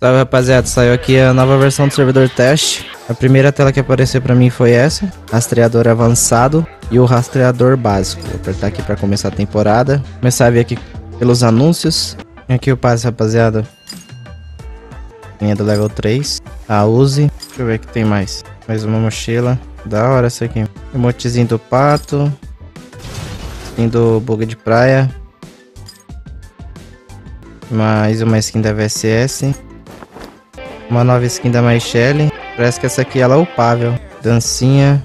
Salve rapaziada, saiu aqui a nova versão do servidor teste. A primeira tela que apareceu pra mim foi essa, rastreador avançado e o rastreador básico. Vou apertar aqui pra começar a temporada. Começar a ver aqui pelos anúncios. Aqui o passe, rapaziada. Linha do level 3. A Uzi. Deixa eu ver o que tem mais. Mais uma mochila. Da hora essa aqui. Emotezinho do pato. Skin do bug de praia. Mais uma skin da VSS. Uma nova skin da Michelle. Parece que essa aqui ela é upável. Dancinha.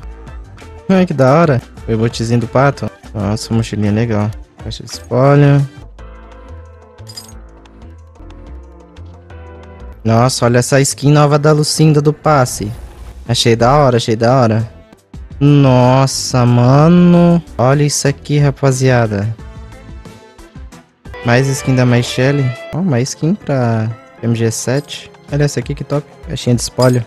Ai, que da hora. O emotezinho do pato. Nossa, mochilinha legal. Caixa de espólio. Nossa, olha essa skin nova da Lucinda do passe. Achei da hora, achei da hora. Nossa, mano. Olha isso aqui, rapaziada. Mais skin da Michelle. Ó, oh, mais skin pra MG7. Olha essa aqui que top. Caixinha de espólio.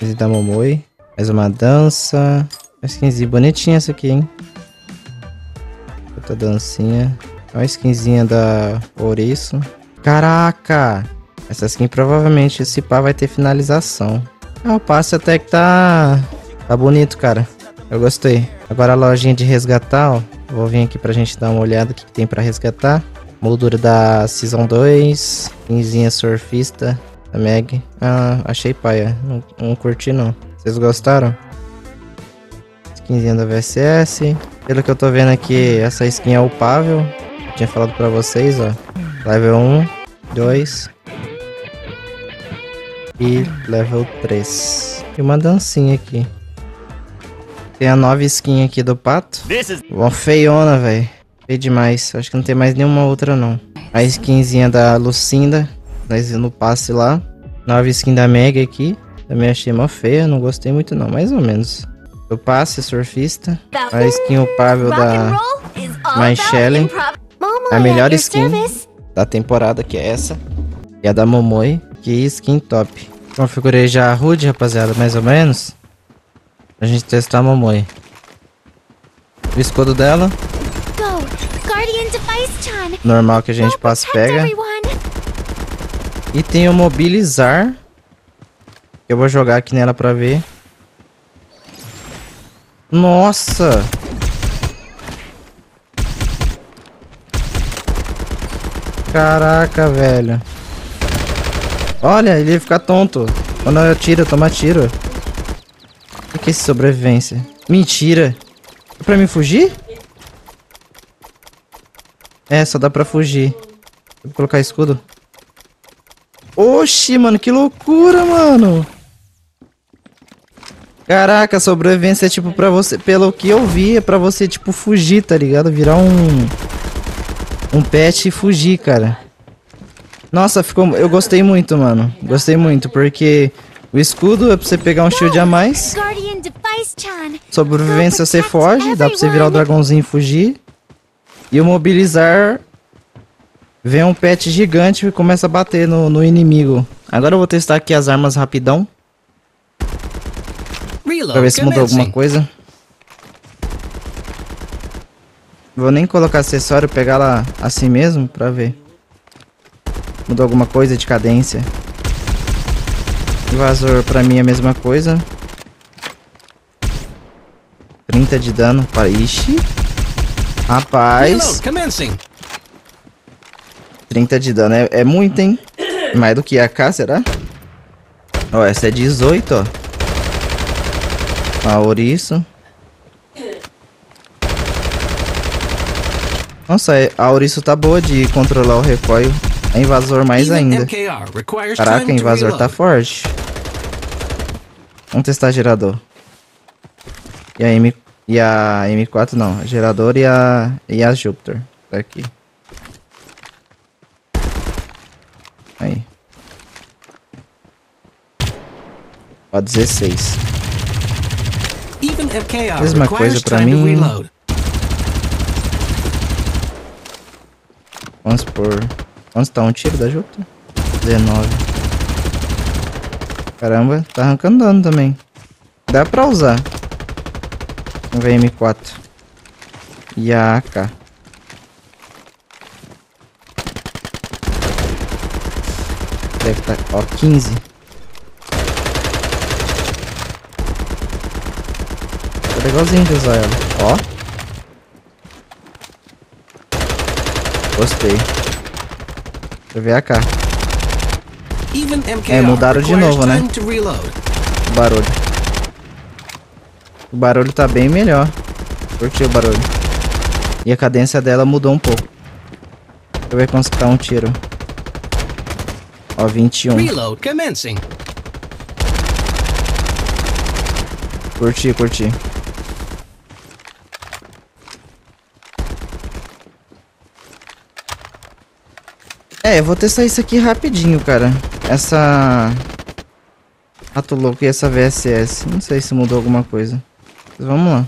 Esse da Momoi. Mais uma dança. Uma skinzinha bonitinha essa aqui, hein? Outra dancinha. Uma skinzinha da Ouriço. Caraca! Essa skin provavelmente, esse pá vai ter finalização. Ah, o passe até que tá... Tá bonito, cara. Eu gostei. Agora a lojinha de resgatar, ó. Vou vir aqui pra gente dar uma olhada o que, que tem pra resgatar. Moldura da Season 2. Skinzinha surfista da Meg. Ah, achei paia. Não, não curti não. Vocês gostaram? Skinzinha da VSS. Pelo que eu tô vendo aqui, essa skin é upável. Eu tinha falado pra vocês, ó. Level 1, 2 e level 3. E uma dancinha aqui. Tem a nova skin aqui do pato. Uma feiona, velho. Feio demais. Acho que não tem mais nenhuma outra, não. A skinzinha da Lucinda no passe lá. Nova skin da Mega aqui. Também achei mó feia, não gostei muito não, mais ou menos. O passe surfista. A skin upável da Michelle. A melhor skin da temporada que é essa. E a da Momoi. Que skin top. Configurei já a HUD, rapaziada, mais ou menos. Pra gente testar a Momoi. O escudo dela. Normal que a gente passa e pega. E tem o mobilizar. Eu vou jogar aqui nela pra ver. Nossa! Caraca, velho. Olha, ele ia ficar tonto. Quando eu tiro, toma tiro. O que é esse sobrevivência? Mentira. É pra mim fugir? É, só dá pra fugir. Vou colocar escudo. Oxi, mano, que loucura, mano. Caraca, sobrevivência é tipo pra você, pelo que eu vi, é pra você, tipo, fugir, tá ligado? Virar um... Um pet e fugir, cara. Nossa, ficou... Eu gostei muito, mano. Gostei muito, porque... O escudo é pra você pegar um shield a mais. Sobrevivência você foge, dá pra você virar o dragãozinho e fugir. E o mobilizar Vem um pet gigante e começa a bater no, no inimigo. Agora eu vou testar aqui as armas rapidão. Pra ver se mudou alguma coisa. Vou nem colocar acessório, pegar lá assim mesmo pra ver. Mudou alguma coisa de cadência. Invasor pra mim é a mesma coisa. 30 de dano. Ixi. Rapaz. 30 de dano é, é muito, hein? Mais do que a K, será? Ó, essa é 18, ó. A ouriço. Nossa, é, a ouriço tá boa de controlar o recoil. É invasor mais ainda. Caraca, invasor tá forte. Vamos testar gerador. E a, M, e a M4 não, a gerador e a, e a Jupiter. Tá aqui. Aí. Ó, 16. Mesma coisa pra mim. Vamos por... Onde tá um tiro da Júpiter? 19. Caramba, tá arrancando dano também. Dá pra usar. Um VM4. E a AK. Deve estar, tá, ó, 15. Tá legalzinho de usar ela. Ó. Gostei. Deixa eu ver a cá. É, mudaram de novo, né? O barulho. O barulho tá bem melhor. Curti o barulho. E a cadência dela mudou um pouco. Deixa eu ver quantos tá um tiro. Ó, 21. Reload commencing. Curti, curti. É, eu vou testar isso aqui rapidinho, cara. Essa... Rato Louco e essa VSS. Não sei se mudou alguma coisa. Mas vamos lá.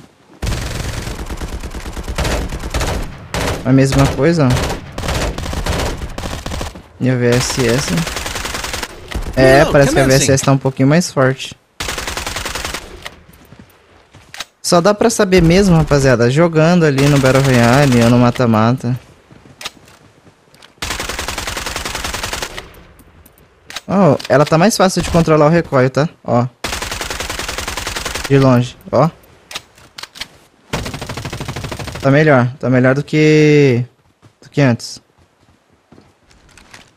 A mesma coisa, E a VSS. É, parece que a VSS tá um pouquinho mais forte. Só dá pra saber mesmo, rapaziada, jogando ali no Battle Royale ou no mata-mata. Oh, ela tá mais fácil de controlar o recoil, tá? Ó. De longe, ó. Tá melhor. Tá melhor do que... Do que antes.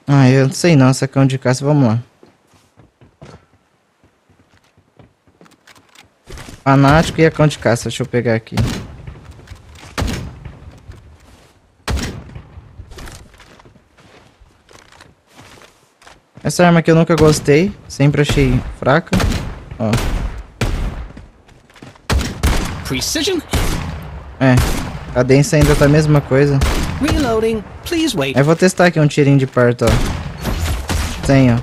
Ah, eu não sei não, sacão de caça. Vamos lá. Fanático e a cão de caça. Deixa eu pegar aqui. Essa arma aqui eu nunca gostei. Sempre achei fraca. Ó. Precision? É. A cadência ainda tá a mesma coisa. Reloading. Please wait. Eu vou testar aqui um tirinho de parto, ó. Tem, ó.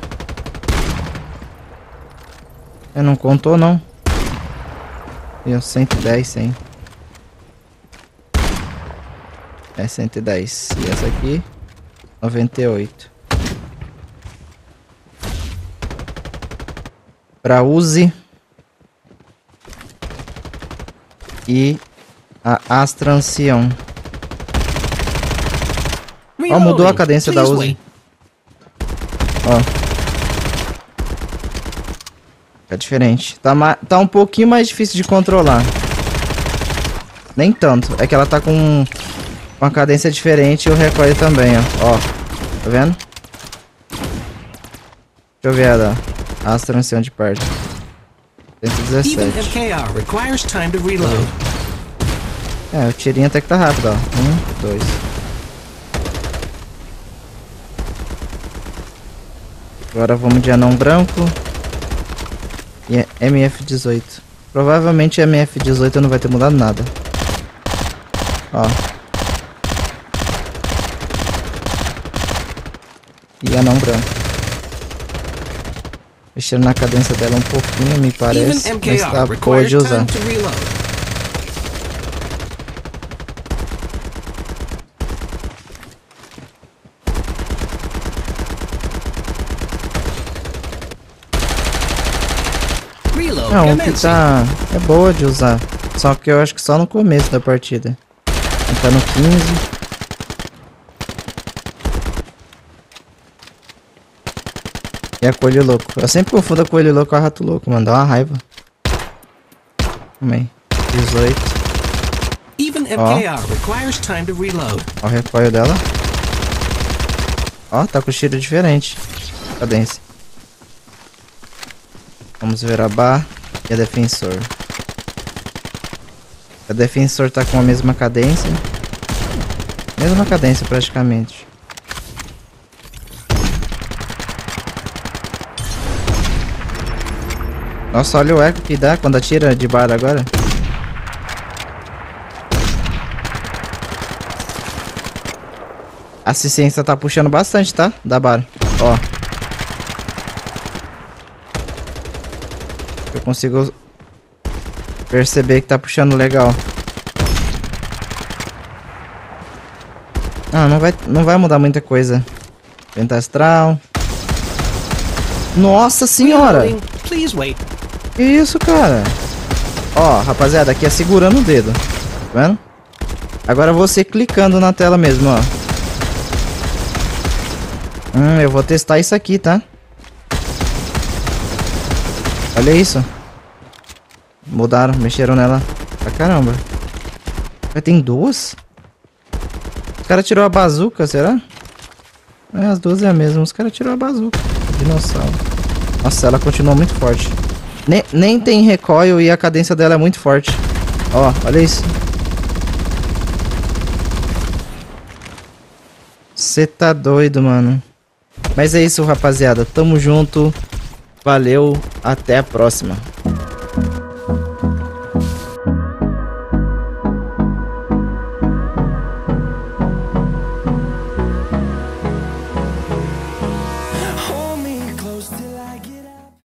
Eu não contou, não. E 110, 100. É 110. E essa aqui, 98. para use e a Astrancion. Ó, mudou a cadência da Uzi. Ó. É diferente. Tá, tá um pouquinho mais difícil de controlar. Nem tanto. É que ela tá com uma cadência diferente e o recoil também, ó. Ó. Tá vendo? Deixa eu ver ela. As transição de parte. 117. É, o tirinho até que tá rápido, ó. Um, dois. Agora vamos de anão branco. E é MF18. Provavelmente MF18 não vai ter mudado nada. Ó. E anão branco. Mexendo na cadência dela um pouquinho, me parece. Mas tá boa de usar. Não, que tá... É boa de usar. Só que eu acho que só no começo da partida. Tá no 15. E a coelho louco. Eu sempre confundo a coelho louco com a rato louco, mano. Dá uma raiva. Aí. 18. Ó. Ó o recoil dela. Ó, tá com cheiro diferente. Cadência. Vamos ver a bar e a defensor. A defensor tá com a mesma cadência. Mesma cadência praticamente. Nossa, olha o eco que dá quando atira de bar agora. A assistência tá puxando bastante, tá? Da bar. Ó. consigo perceber que tá puxando legal. Ah, não vai, não vai mudar muita coisa. Vento astral. Nossa senhora! Please wait. Que isso, cara? Ó, rapaziada, aqui é segurando o dedo. Tá vendo? Agora você clicando na tela mesmo, ó. Hum, eu vou testar isso aqui, tá? Olha isso. Mudaram, mexeram nela. Pra caramba. Mas tem duas? Os caras tirou a bazuca, será? É, as duas é a mesma. Os caras tirou a bazuca. Dinossauro. Nossa, ela continua muito forte. Nem, nem tem recoil e a cadência dela é muito forte. Ó, olha isso. Você tá doido, mano. Mas é isso, rapaziada. Tamo junto. Valeu. Até a próxima.